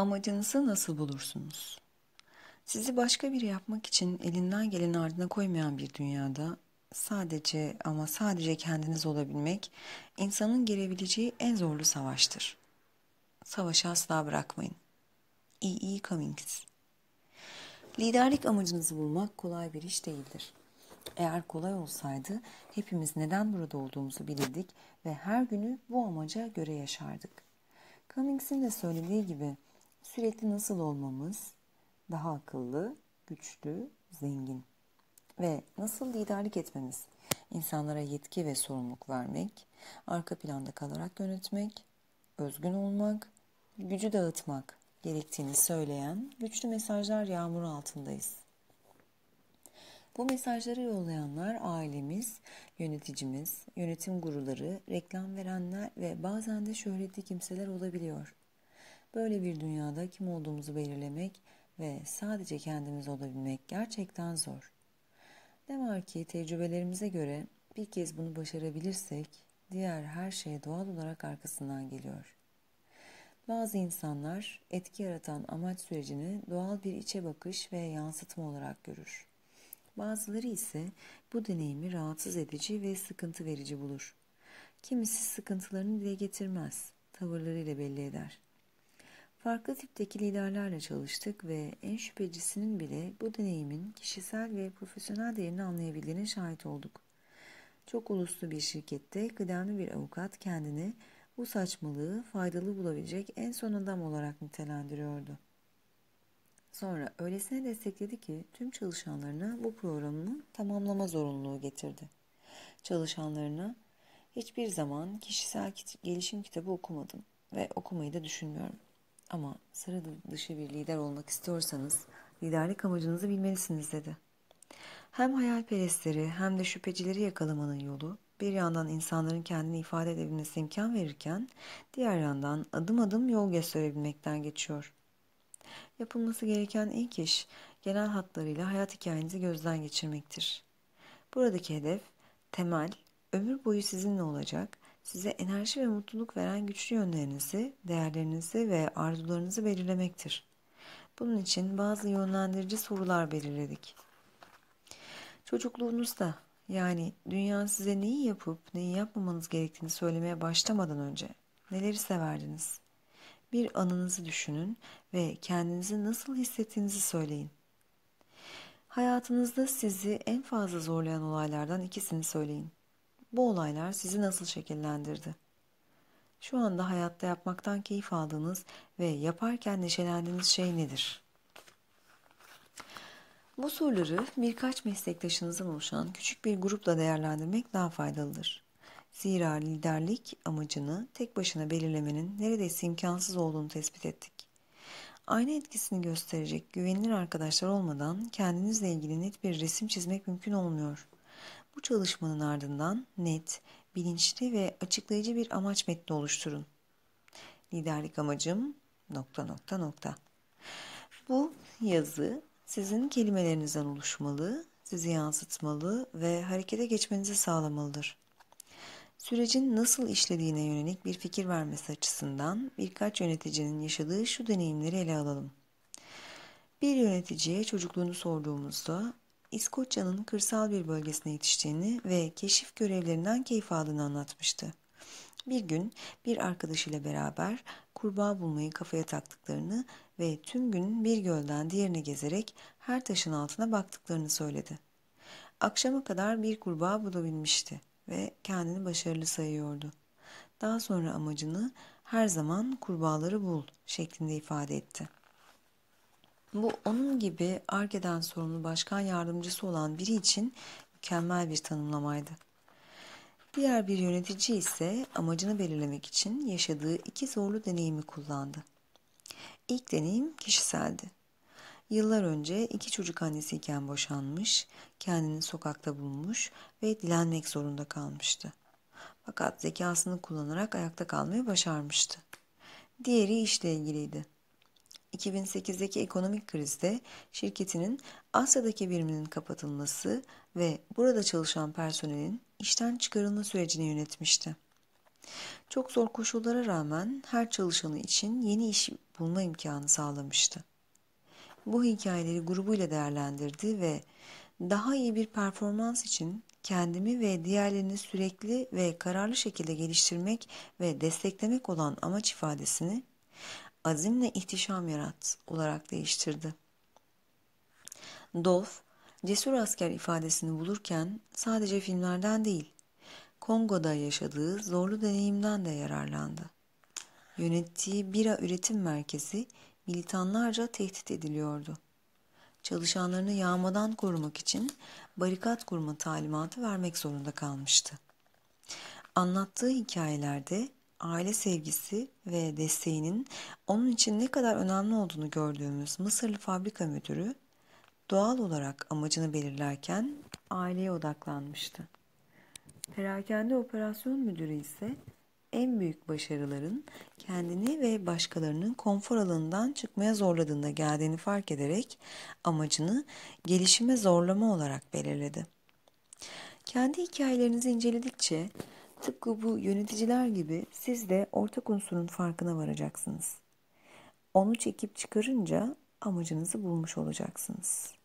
Amacınızı nasıl bulursunuz? Sizi başka biri yapmak için elinden gelen ardına koymayan bir dünyada sadece ama sadece kendiniz olabilmek insanın girebileceği en zorlu savaştır. Savaşı asla bırakmayın. E.E. Cummings Liderlik amacınızı bulmak kolay bir iş değildir. Eğer kolay olsaydı hepimiz neden burada olduğumuzu bilirdik ve her günü bu amaca göre yaşardık. Cummings'in de söylediği gibi sürekli nasıl olmamız, daha akıllı, güçlü, zengin ve nasıl liderlik etmemiz, insanlara yetki ve sorumluluk vermek, arka planda kalarak yönetmek, özgün olmak, gücü dağıtmak gerektiğini söyleyen güçlü mesajlar yağmuru altındayız. Bu mesajları yollayanlar ailemiz, yöneticimiz, yönetim guruları, reklam verenler ve bazen de şöhretli kimseler olabiliyor. Böyle bir dünyada kim olduğumuzu belirlemek ve sadece kendimiz olabilmek gerçekten zor. Ne var ki tecrübelerimize göre bir kez bunu başarabilirsek diğer her şey doğal olarak arkasından geliyor. Bazı insanlar etki yaratan amaç sürecini doğal bir içe bakış ve yansıtma olarak görür. Bazıları ise bu deneyimi rahatsız edici ve sıkıntı verici bulur. Kimisi sıkıntılarını dile getirmez, tavırlarıyla belli eder. Farklı tipteki liderlerle çalıştık ve en şüphecisinin bile bu deneyimin kişisel ve profesyonel değerini anlayabildiğine şahit olduk. Çok uluslu bir şirkette kıdemli bir avukat kendini bu saçmalığı faydalı bulabilecek en son adam olarak nitelendiriyordu. Sonra öylesine destekledi ki tüm çalışanlarına bu programı tamamlama zorunluluğu getirdi. Çalışanlarına hiçbir zaman kişisel gelişim kitabı okumadım ve okumayı da düşünmüyorum. Ama sıra dışı bir lider olmak istiyorsanız liderlik amacınızı bilmelisiniz dedi. Hem hayalperestleri hem de şüphecileri yakalamanın yolu bir yandan insanların kendini ifade edebilmesine imkan verirken diğer yandan adım adım yol gösterebilmekten geçiyor. Yapılması gereken ilk iş genel hatlarıyla hayat hikayenizi gözden geçirmektir. Buradaki hedef temel, ömür boyu sizinle olacak, size enerji ve mutluluk veren güçlü yönlerinizi, değerlerinizi ve arzularınızı belirlemektir. Bunun için bazı yönlendirici sorular belirledik. Çocukluğunuzda yani dünya size neyi yapıp neyi yapmamanız gerektiğini söylemeye başlamadan önce neleri severdiniz? Bir anınızı düşünün ve kendinizi nasıl hissettiğinizi söyleyin. Hayatınızda sizi en fazla zorlayan olaylardan ikisini söyleyin. Bu olaylar sizi nasıl şekillendirdi? Şu anda hayatta yapmaktan keyif aldığınız ve yaparken neşelendiğiniz şey nedir? Bu soruları birkaç meslektaşınızdan oluşan küçük bir grupla değerlendirmek daha faydalıdır. Zira liderlik amacını tek başına belirlemenin neredeyse imkansız olduğunu tespit ettik. Aynı etkisini gösterecek güvenilir arkadaşlar olmadan kendinizle ilgili net bir resim çizmek mümkün olmuyor. Bu çalışmanın ardından net, bilinçli ve açıklayıcı bir amaç metni oluşturun. Liderlik amacım nokta nokta nokta. Bu yazı sizin kelimelerinizden oluşmalı, sizi yansıtmalı ve harekete geçmenizi sağlamalıdır. Sürecin nasıl işlediğine yönelik bir fikir vermesi açısından birkaç yöneticinin yaşadığı şu deneyimleri ele alalım. Bir yöneticiye çocukluğunu sorduğumuzda İskoçya'nın kırsal bir bölgesine yetiştiğini ve keşif görevlerinden keyif aldığını anlatmıştı. Bir gün bir arkadaşıyla beraber kurbağa bulmayı kafaya taktıklarını ve tüm gün bir gölden diğerine gezerek her taşın altına baktıklarını söyledi. Akşama kadar bir kurbağa bulabilmişti ve kendini başarılı sayıyordu. Daha sonra amacını her zaman kurbağaları bul şeklinde ifade etti. Bu onun gibi ARGE'den sorumlu başkan yardımcısı olan biri için mükemmel bir tanımlamaydı. Diğer bir yönetici ise amacını belirlemek için yaşadığı iki zorlu deneyimi kullandı. İlk deneyim kişiseldi. Yıllar önce iki çocuk annesiyken boşanmış, kendini sokakta bulmuş ve dilenmek zorunda kalmıştı. Fakat zekasını kullanarak ayakta kalmayı başarmıştı. Diğeri işle ilgiliydi. 2008'deki ekonomik krizde şirketinin Asya'daki biriminin kapatılması ve burada çalışan personelin işten çıkarılma sürecini yönetmişti. Çok zor koşullara rağmen her çalışanı için yeni iş bulma imkanı sağlamıştı. Bu hikayeleri grubuyla değerlendirdi ve daha iyi bir performans için kendimi ve diğerlerini sürekli ve kararlı şekilde geliştirmek ve desteklemek olan amaç ifadesini azimle ihtişam yarat olarak değiştirdi. Dolph, cesur asker ifadesini bulurken sadece filmlerden değil, Kongo'da yaşadığı zorlu deneyimden de yararlandı. Yönettiği bira üretim merkezi militanlarca tehdit ediliyordu. Çalışanlarını yağmadan korumak için barikat kurma talimatı vermek zorunda kalmıştı. Anlattığı hikayelerde aile sevgisi ve desteğinin onun için ne kadar önemli olduğunu gördüğümüz Mısırlı fabrika müdürü doğal olarak amacını belirlerken aileye odaklanmıştı. Perakende operasyon müdürü ise en büyük başarıların kendini ve başkalarının konfor alanından çıkmaya zorladığında geldiğini fark ederek amacını gelişime zorlama olarak belirledi. Kendi hikayelerinizi inceledikçe tıpkı bu yöneticiler gibi siz de ortak unsurun farkına varacaksınız. Onu çekip çıkarınca amacınızı bulmuş olacaksınız.''